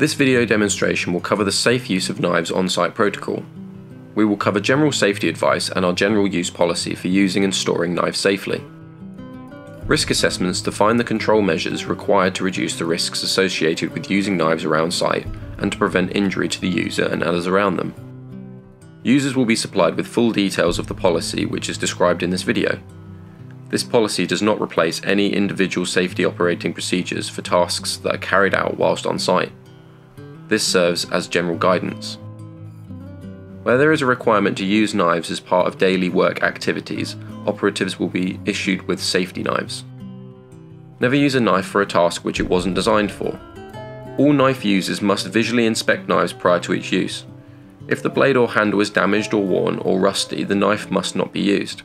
This video demonstration will cover the safe use of knives on-site protocol. We will cover general safety advice and our general use policy for using and storing knives safely. Risk assessments define the control measures required to reduce the risks associated with using knives around site and to prevent injury to the user and others around them. Users will be supplied with full details of the policy which is described in this video. This policy does not replace any individual safety operating procedures for tasks that are carried out whilst on site. This serves as general guidance. Where there is a requirement to use knives as part of daily work activities, operatives will be issued with safety knives. Never use a knife for a task which it wasn't designed for. All knife users must visually inspect knives prior to each use. If the blade or handle is damaged or worn or rusty, the knife must not be used.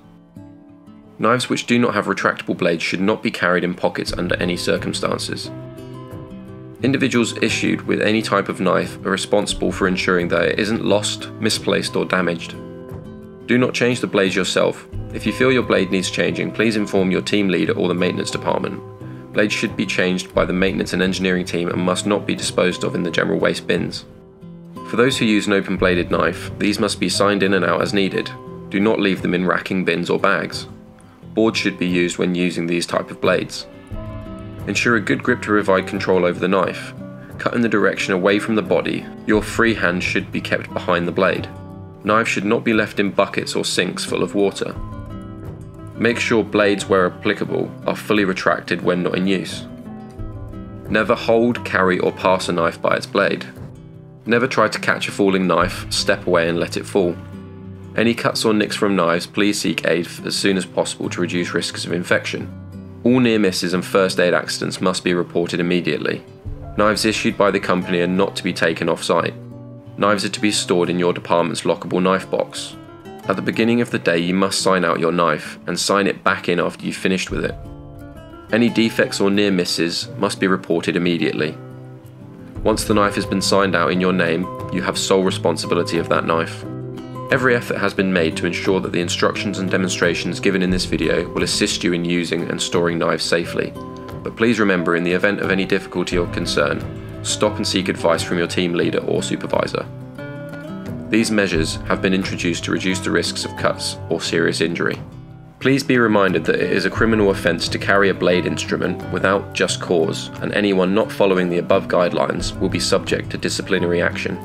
Knives which do not have retractable blades should not be carried in pockets under any circumstances. Individuals issued with any type of knife are responsible for ensuring that it isn't lost, misplaced, or damaged. Do not change the blades yourself. If you feel your blade needs changing, please inform your team leader or the maintenance department. Blades should be changed by the maintenance and engineering team and must not be disposed of in the general waste bins. For those who use an open bladed knife, these must be signed in and out as needed. Do not leave them in racking bins or bags. Boards should be used when using these type of blades. Ensure a good grip to provide control over the knife. Cut in the direction away from the body, your free hand should be kept behind the blade. Knives should not be left in buckets or sinks full of water. Make sure blades, where applicable, are fully retracted when not in use. Never hold, carry, or pass a knife by its blade. Never try to catch a falling knife, step away and let it fall. Any cuts or nicks from knives, please seek aid as soon as possible to reduce risks of infection. All near misses and first aid accidents must be reported immediately. Knives issued by the company are not to be taken off site. Knives are to be stored in your department's lockable knife box. At the beginning of the day, you must sign out your knife and sign it back in after you've finished with it. Any defects or near misses must be reported immediately. Once the knife has been signed out in your name, you have sole responsibility of that knife. Every effort has been made to ensure that the instructions and demonstrations given in this video will assist you in using and storing knives safely. But please remember in the event of any difficulty or concern, stop and seek advice from your team leader or supervisor. These measures have been introduced to reduce the risks of cuts or serious injury. Please be reminded that it is a criminal offence to carry a blade instrument without just cause, and anyone not following the above guidelines will be subject to disciplinary action.